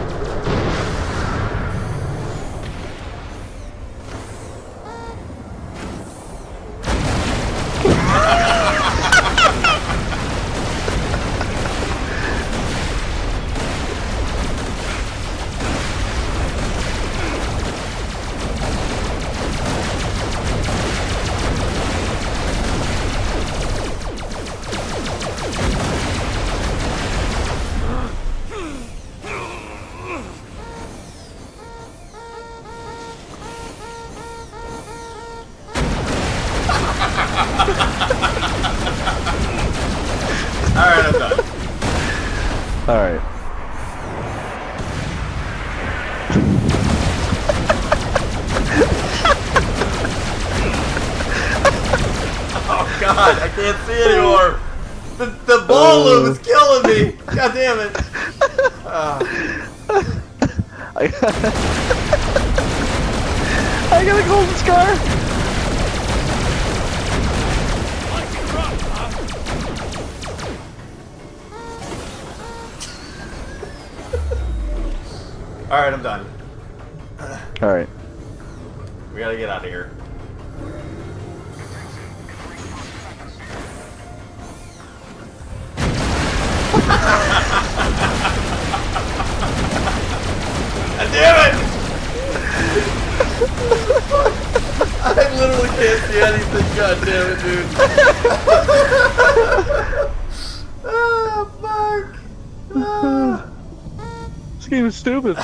This game is stupid.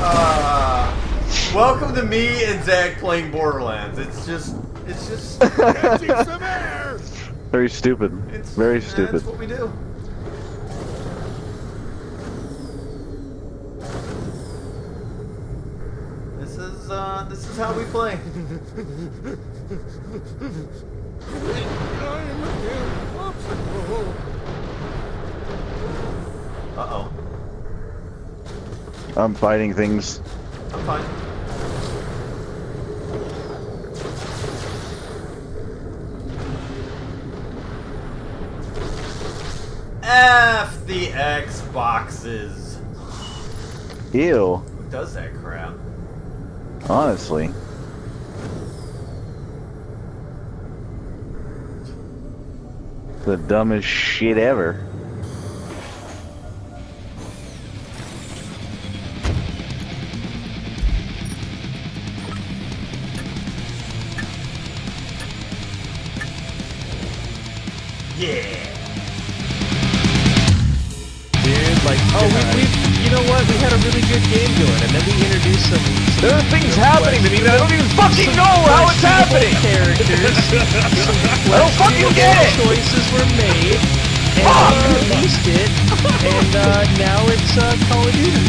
Ah. welcome to me and Zach playing Borderlands. It's just, it's just. Very stupid. It's Very stupid. That's stupid. what we do. This is this is how we play. uh oh, I'm fighting things. I'm fine. F the Xboxes. Ew. Who does that crap? Honestly. The dumbest shit ever. Fucking know how it's happening! Characters. some I don't fucking get it! Choices were made, and Fuck! we released it, and uh, now it's uh, Call of Duty.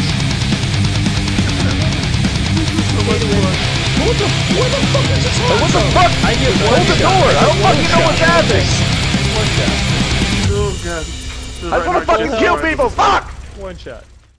Anyway, What the, what the fuck is this Hey, what the fuck? I get one Hold the shot. door! I I don't one fucking know what's happening! One shot. Oh god. I just wanna fucking kill people! Fuck! One shot.